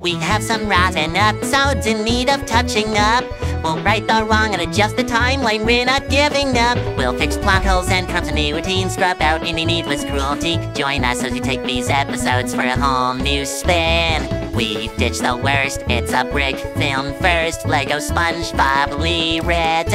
We have some rotten episodes in need of touching up. We'll right the wrong and adjust the timeline, we're not giving up. We'll fix plot holes and continuity and scrub out any needless cruelty. Join us as we take these episodes for a whole new spin. We've ditched the worst, it's a brick film first. Lego SpongeBob, we read